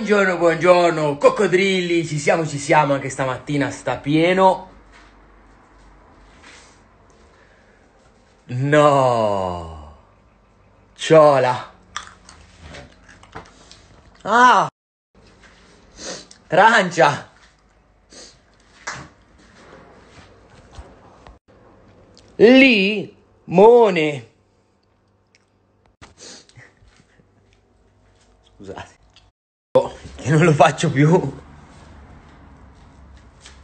Buongiorno, buongiorno, coccodrilli, ci siamo, ci siamo, anche stamattina sta pieno. No, ciola. Ah, rancia. Limone. Scusate. Non lo faccio più.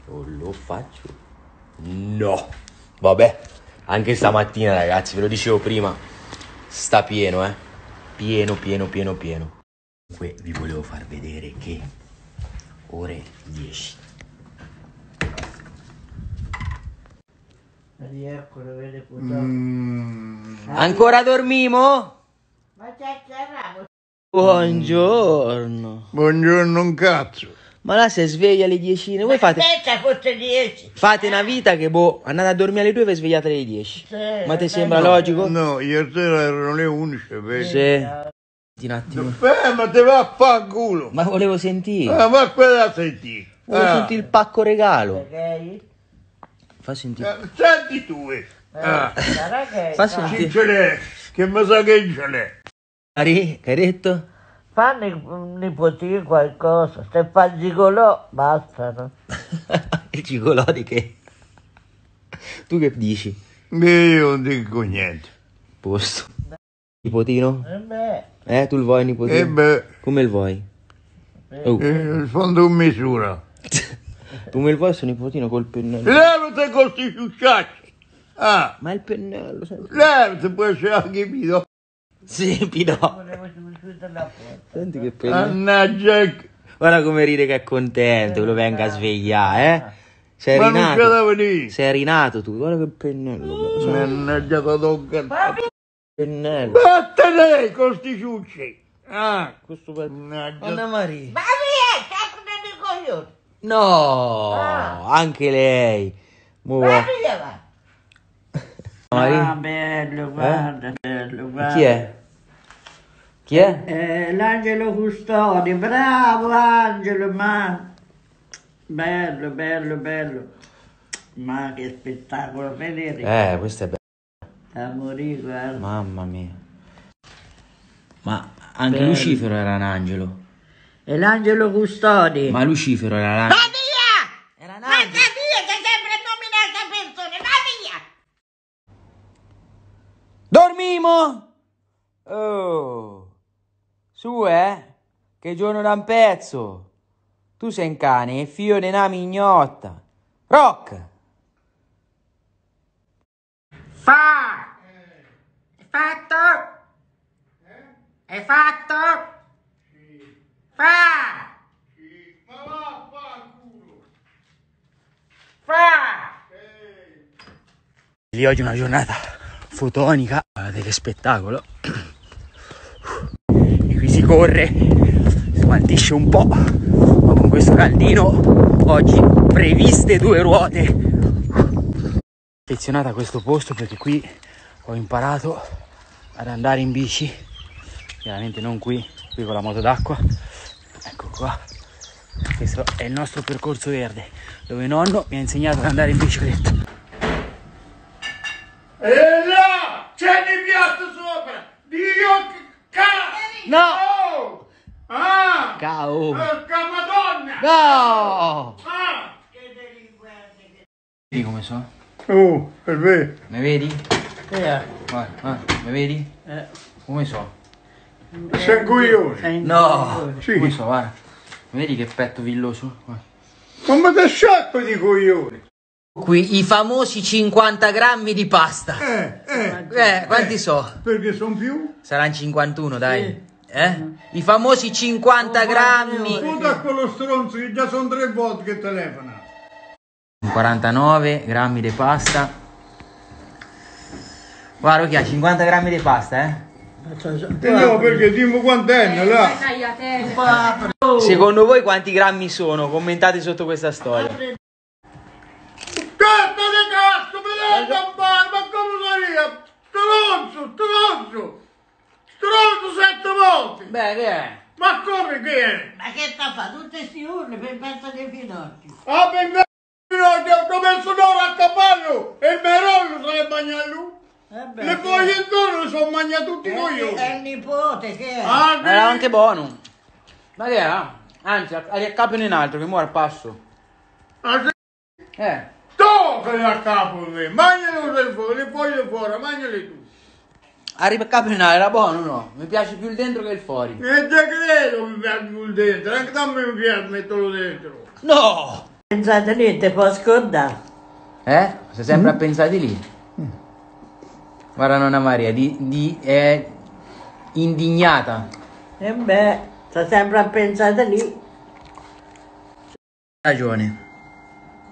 Non lo faccio. No. Vabbè. Anche stamattina, ragazzi, ve lo dicevo prima. Sta pieno, eh. Pieno, pieno, pieno, pieno. Comunque vi volevo far vedere che ore 10. Eccolo, vede purtroppo. Mm. Ancora dormimo? Ma c'è c'era, Buongiorno. Buongiorno un cazzo. Ma là si sveglia alle 10. Voi fate, Aspetta, fosse 10. fate una vita che boh, andate a dormire alle 2 e vi svegliate alle 10. Ma ti sembra logico? No, ieri sera erano le 11, vedi? Sì. Un attimo. Eh, ma te va a fanculo. Ma volevo sentire. Ah, ma quella a sentire. Volevo Ah, sentire il pacco regalo. Ok? Fa sentire. eh, senti tu. eh. Ah. Fa sentire. ce l'è? Che mi sa che ce l'è? Ari, che hai detto? Fanno i nipotini qualcosa. Se fa il gigolò, basta, no? il gigolò di che? Tu che dici? Beh, io non dico niente. Posto. Nipotino? E beh, Eh, tu il vuoi nipotino? E beh, Come il vuoi? Oh. eh, il fondo in misura. Come il vuoi sto nipotino col pennello? Levate con sti ciucciacci. Ah, Ma il pennello, senti. levate, può essere anche mio. Sì, Pino. Senti che pennello. Mannaggia, Guarda come ride che è contento, che lo venga a svegliare, eh? Sei ma non c'è rinato. Sei rinato tu, guarda che pennello. guarda, Mannaggia, da tocca. Pennello. Vattene con sti ciucci. Ah, Questo mannaggia. Anna Maria. Ma via, cacco dei coglioni. No, Ah. anche lei. Mo Ma. Ah, bello, guarda, bello, guarda. Chi è? Chi è? Eh, l'angelo custode, bravo angelo, ma bello, bello, bello. Ma che spettacolo vedere. Eh, questo è bello. Da morire, guarda. Mamma mia. Ma anche Bello. Lucifero era un angelo. E l'angelo custode. Ma Lucifero era un Va angelo. via! Era un Ma via, che sempre nominate persone, va via! Dormimo! Oh! Su, eh? Che giorno da un pezzo! Tu sei un cane e figlio di una mignotta. Rock! Fa! È fatto? È fatto? Fa! Fa! Lì oggi è una giornata fotonica, guardate che spettacolo. E qui si corre, smaltisce un po', ma con questo caldino oggi previste due ruote. Affezionata a questo posto perché qui ho imparato ad andare in bici, chiaramente non qui, qui con la moto d'acqua. Ecco qua, questo è il nostro percorso verde, dove nonno mi ha insegnato ad andare in bicicletta. E là, c'è di piatto sopra. Dio cazzo. No! Ciao! Porca madonna! No! Ah! Vedi come so? Oh, è vero. Mi vedi? Che è? Guarda, guarda, mi vedi? Eh, Come so? Sei un coglione. No! Sì. Come so, guarda. Mi vedi che petto villoso? Guarda. Come te sciacqua di coglione. Qui i famosi 50 grammi di pasta. Eh, eh. Eh, quanti so? Perché sono più? Saranno 51, dai. Eh? I famosi 50 grammi. Puta a quello stronzo che già sono tre volte che telefona. 49 grammi di pasta. Guarda che ha 50 grammi di pasta, eh? E no, perché dimmi quant'è là. Secondo voi quanti grammi sono? Commentate sotto questa storia. Cazzo di cazzo, mi dai da ma come saria? Stronzo, stronzo. Volte! Beh, che è? Ma come che è? Ma che sta fa? Tutti questi urli per pensa dei finocchi. Ah, ben no, ti ho messo d'oro a cavallo e il merollo se le bagna lui. Vabbè, Le foglie intorno le sono mangiate tutti i È il, è coglioni. il nipote che è. Ah, Era anche buono. Ma che è? Anzi, a capo in alto, che muore a passo. ah, se- Eh. Toccali a capo te, mangialo le foglie, le foglie fuori, mangiale tu. A capo in alto era buono, no? Mi piace più il dentro che il fuori. E te credo mi piace più dentro, anche da me mi piace metterlo dentro. No! Pensate niente, può scordare. Eh? Sei sempre a pensare lì? Guarda nonna Maria, di, di, è indignata. E beh, sta sempre a pensare lì. Ragione.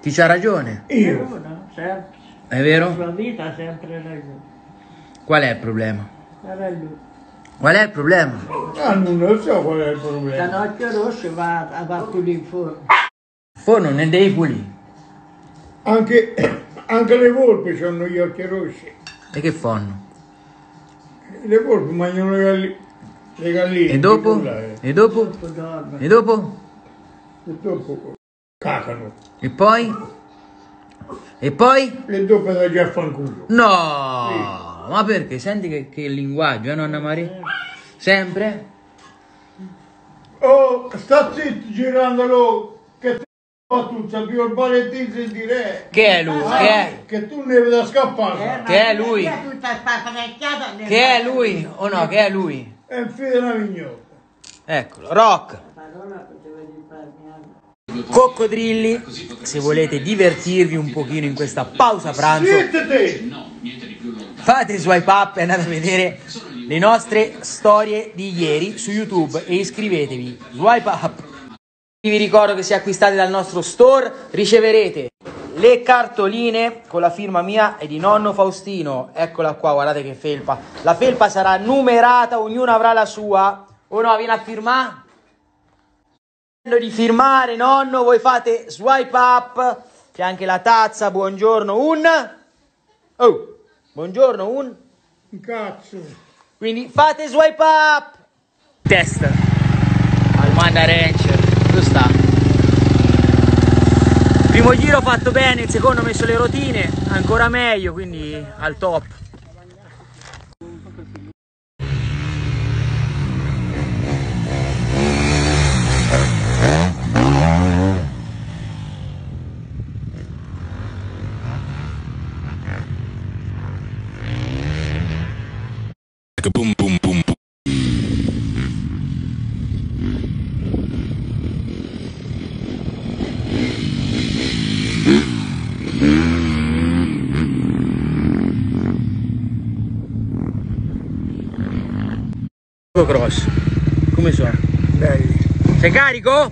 Chi c'ha ragione? Io? È La vero? sua vita ha sempre ragione. Qual è il problema? Qual è il problema? Ah, non lo so qual è il problema. Canocchio rosso va, va a pulire il forno. Forno ne devi pulire. Anche, anche le volpi hanno gli occhi rossi. E che fanno? Le volpi mangiano le, galli- le galline. E dopo? E dopo? E dopo? E dopo cacano. E poi? E poi? E dopo da già a fanculo. No! Ma perché? Senti che, che linguaggio, eh nonna Maria? Sempre? Oh, sta zitto girandolo che tu tu sapevi il Valentin sentire. Che è lui? Che è? Che tu ne vedi scappare. Che è lui? Che è lui? O no, che è lui? È un figlio di una vignotta. Eccolo, Rock. Coccodrilli, se volete divertirvi un pochino in questa pausa pranzo, Zitti te! Fate swipe up e andate a vedere le nostre storie di ieri su YouTube e iscrivetevi. Swipe up. Vi ricordo che se acquistate dal nostro store riceverete le cartoline con la firma mia e di nonno Faustino. Eccola qua, guardate che felpa. La felpa sarà numerata, ognuno avrà la sua. O no, vieni a firmare? di firmare, nonno, voi fate swipe up, c'è anche la tazza, buongiorno, un... Oh, buongiorno, un... Un cazzo. Quindi fate swipe up! Test al Manda Rancher, dove sta? Primo giro fatto bene, il secondo ho messo le rotine, ancora meglio, quindi al top. Cross, come sono? Belli. Sei carico?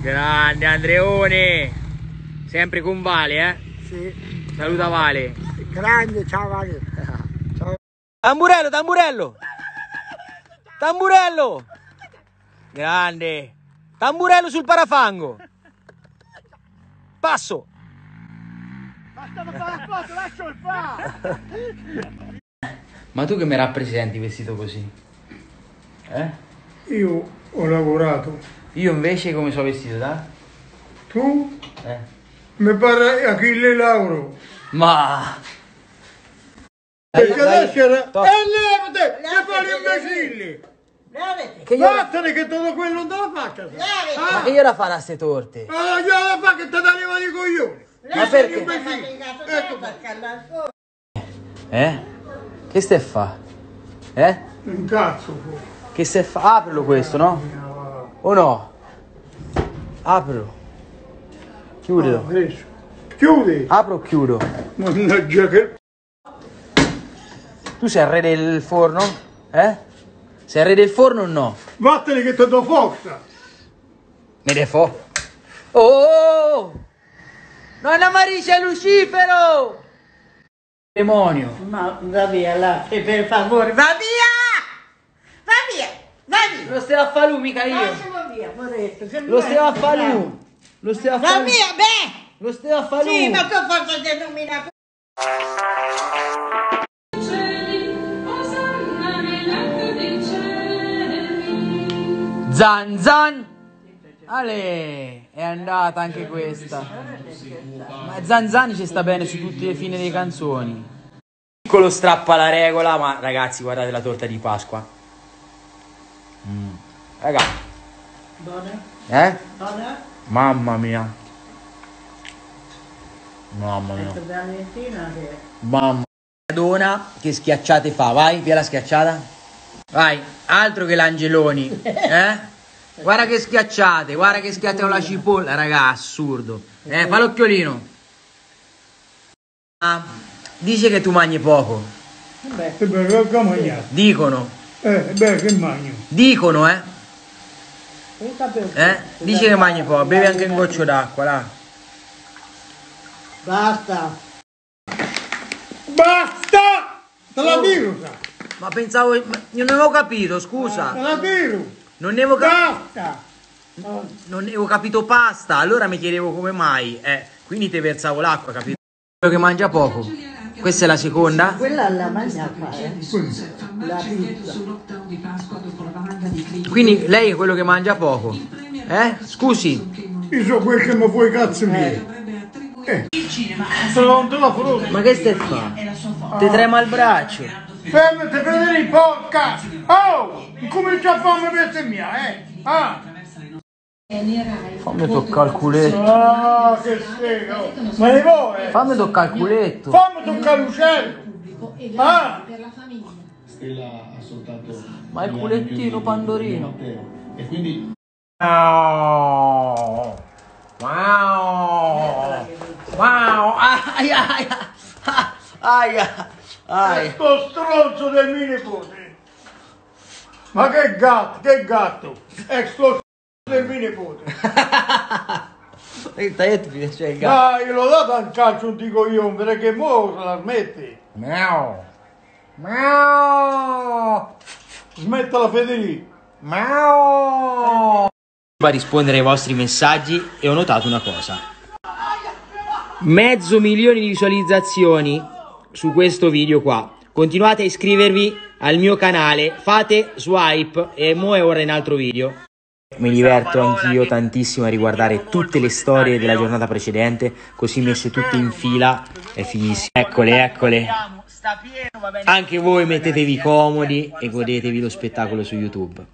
Grande Andreone! Sempre con Vale, eh? Sì. Saluta Vale. Grande, ciao Vale. Tamburello, tamburello! Tamburello! Grande! Tamburello sul parafango! Passo! Ma tu che mi rappresenti vestito così? Eh? Io ho lavorato. Io invece come sono vestito, da? Tu Eh? mi pare Achille Lauro. Ma... Perché adesso era... E levate! Che fai l'imbecille! Che io... Vattene che tutto quello non te la fa a casa. Levati. Ma che io la farà ste torte? Ma io la fa che te da leva di coglioni. Ma perché? Ecco. Eh? Che stai a fa? Eh? Un cazzo fu. Che stai a fa? Aprilo questo, no? O no? Aprilo. Chiudilo. Chiudi. Apro o chiudo? Mannaggia che... Tu sei il re del forno? Eh? Sei il re del forno o no? Vattene che ti do forza. Me ne fo. Oh! Nonna Maria Lucifero! demonio. Ma va via là, e per favore, va via! Va via! Va via! Lo stiamo a fare lui, mica io. Lo stiamo a fare lui. Lo stiamo a fare Va via, beh! Lo stiamo a fare lui. Sì, ma con forza denominato. Zan zan! Ale, è andata anche questa. Ma Zan zan ci sta bene su tutte le fine delle canzoni. Piccolo strappa la regola, ma ragazzi, guardate la torta di Pasqua. Mm. Raga, Buona? eh? Buona? Mamma mia. Mamma mia. Mamma. Dona, che schiacciate fa? Vai, via la schiacciata. Vai, altro che l'angeloni. Eh? Guarda che schiacciate, guarda che schiacciate con la cipolla, raga, assurdo. Eh, fa l'occhiolino. Ah, dice che tu mangi poco. Vabbè, Che bello che ho mangiato. Dicono, Eh, beh, che mangio. dicono, eh? non sapevo. Eh? Dice che mangi poco, bevi anche un goccio d'acqua, là. Basta. Basta! Te la tiro, sa. Ma pensavo, io non avevo capito, scusa. Te la tiro. Non ne avevo capito. Non avevo capito pasta, allora mi chiedevo come mai. Eh, quindi ti versavo l'acqua, capito? Quello che mangia poco. Questa è la seconda. Quella la mangia qua, eh. Quindi lei è quello che mangia poco. Eh? Scusi, Io so quel che mi vuoi cazzo mio. Eh. Te la, te la frutta. ma che stai fa? Ti trema il braccio. Fermati, vedere i porca! Oh! Comincia a farmi bestemmia, eh! Ah! Fammi toccare il culetto. Ah, che sega! oh. Ma ne vuoi? eh? Fammi toccare il culetto. Fammi toccare l'uccello! Ah! Stella ha soltanto Ma il culettino pandorino. e quindi Wow. Wow. Wow. Aia, aia. Aia. Aia. Sto stronzo del mio nipote! Ma che gatto, che gatto! È sto stronzo del mio nipote! E te ti piace il gatto? Ma io l'ho dato un calcio un dico io, perché mo se la smetti! Miau. Miau. Smettila Federico! Miau. A rispondere ai vostri messaggi e ho notato una cosa. Mezzo milione di visualizzazioni su questo video qua. Continuate a iscrivervi al mio canale, fate swipe e mo è ora in altro video. Mi diverto anch'io tantissimo a riguardare tutte le storie della giornata precedente, così messe tutte in fila, è finissimo. Eccole, eccole. Anche voi mettetevi comodi e godetevi lo spettacolo su YouTube.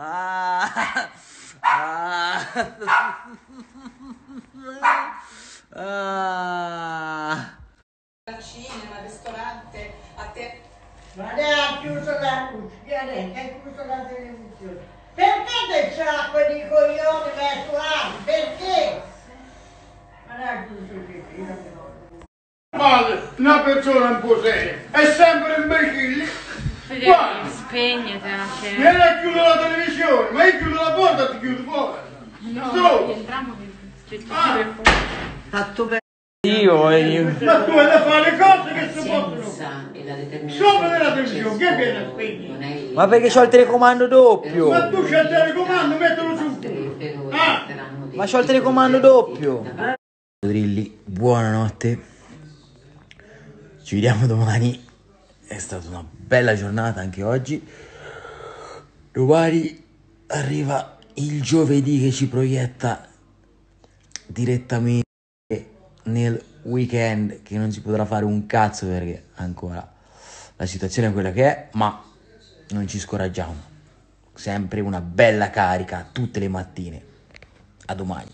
Ah, ah, ah. al cinema, al ristorante, a te. Ma lei ha chiuso la luce, lei ha chiuso la televisione. Perché te c'ha quei coglioni verso l'alto? Perché? Ma lei ha chiuso il video. Male, una persona un po' seria, è sempre imbecille! Che... vieni a chiudere la televisione, ma io chiudo la porta e ti chiudo fuori! No, Su. entriamo che Ah. Fatto bene. Io, io. Ma tu hai da fare cose che si possono e. Sopra della televisione, che viene a spegnere? Ma perché c'ho il telecomando doppio? Ma tu c'hai il telecomando, mettilo su! per Ah. Ma c'ho il telecomando doppio. Drilli, buonanotte. Ci vediamo domani. È stata una bella giornata anche oggi. Domani arriva il giovedì che ci proietta direttamente nel weekend che non si potrà fare un cazzo perché ancora la situazione è quella che è, ma non ci scoraggiamo. Sempre una bella carica tutte le mattine. A domani.